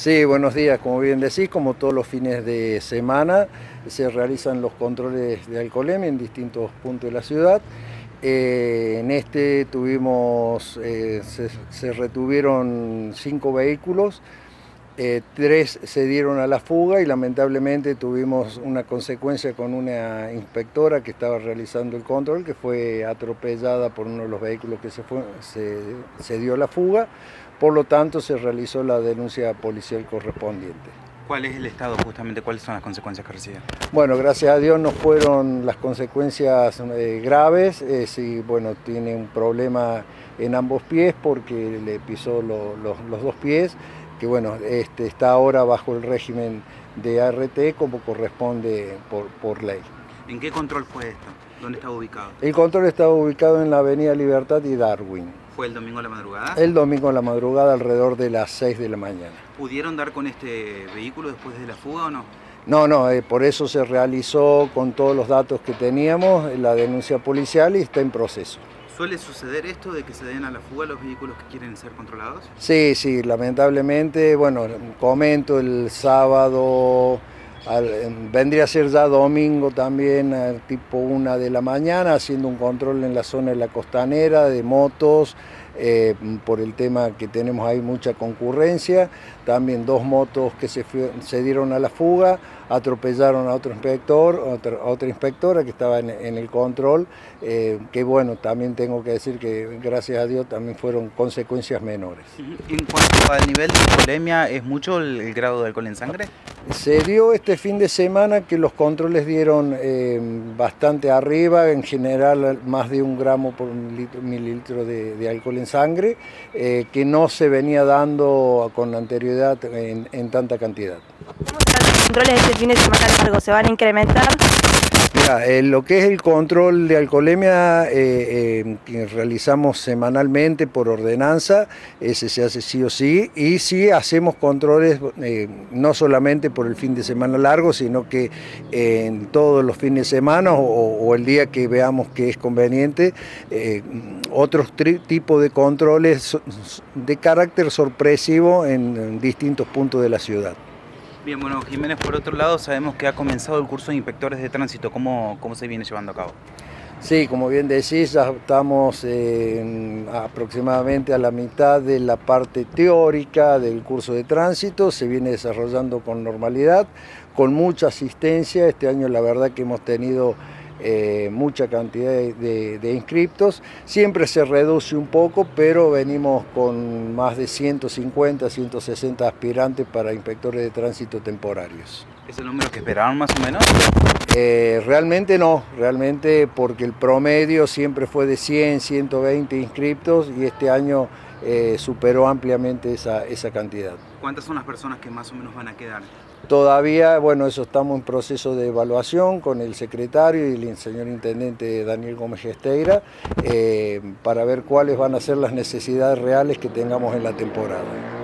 Sí, buenos días. Como bien decís, como todos los fines de semana, se realizan los controles de alcoholemia en distintos puntos de la ciudad. Eh, en este tuvimos, eh, se, retuvieron cinco vehículos, eh, tres se dieron a la fuga y lamentablemente tuvimos una consecuencia con una inspectora que estaba realizando el control, que fue atropellada por uno de los vehículos que se, se, se dio a la fuga. Por lo tanto, se realizó la denuncia policial correspondiente. ¿Cuál es el estado justamente? ¿Cuáles son las consecuencias que recibe? Bueno, gracias a Dios no fueron las consecuencias eh, graves. Eh, sí, bueno, tiene un problema en ambos pies porque le pisó los dos pies, que bueno, este, está ahora bajo el régimen de ART como corresponde por, por ley. ¿En qué control fue esto? ¿Dónde estaba ubicado? El control estaba ubicado en la Avenida Libertad y Darwin. ¿Fue el domingo a la madrugada? El domingo a la madrugada alrededor de las 6 de la mañana. ¿Pudieron dar con este vehículo después de la fuga o no? No, no, eh, por eso se realizó con todos los datos que teníamos la denuncia policial y está en proceso. ¿Suele suceder esto de que se den a la fuga los vehículos que quieren ser controlados? Sí, sí, lamentablemente, bueno, comento el sábado vendría a ser ya domingo también, tipo una de la mañana, haciendo un control en la zona de la costanera de motos, eh, por el tema que tenemos ahí mucha concurrencia, también dos motos que se, se dieron a la fuga, atropellaron a otro inspector, a otra inspectora que estaba en, el control, eh, que bueno, también tengo que decir que gracias a Dios también fueron consecuencias menores. En cuanto al nivel de alcoholemia, ¿es mucho el grado de alcohol en sangre? Se dio este fin de semana que los controles dieron eh, bastante arriba, en general más de un gramo por mililitro de, alcohol en sangre, eh, que no se venía dando con anterioridad en, tanta cantidad. ¿Cómo este? ¿Se van a incrementar? Eh, lo que es el control de alcoholemia eh, eh, que realizamos semanalmente por ordenanza, ese se hace sí o sí, y sí hacemos controles no solamente por el fin de semana largo, sino que en todos los fines de semana o, el día que veamos que es conveniente, otros tipos de controles de carácter sorpresivo en distintos puntos de la ciudad. Bien, bueno, Jiménez, por otro lado, sabemos que ha comenzado el curso de inspectores de tránsito. ¿Cómo, cómo se viene llevando a cabo? Sí, como bien decís, ya estamos aproximadamente a la mitad de la parte teórica del curso de tránsito, se viene desarrollando con normalidad, con mucha asistencia. Este año la verdad que hemos tenido eh, mucha cantidad de, inscriptos. Siempre se reduce un poco, pero venimos con más de 150, 160 aspirantes para inspectores de tránsito temporarios. ¿Es el número que esperaban más o menos? Eh, realmente no, realmente porque el promedio siempre fue de 100, 120 inscriptos y este año eh, superó ampliamente esa, esa cantidad. ¿Cuántas son las personas que más o menos van a quedar? Todavía, bueno, eso estamos en proceso de evaluación con el secretario y el señor intendente Daniel Gómez Gesteira eh, para ver cuáles van a ser las necesidades reales que tengamos en la temporada.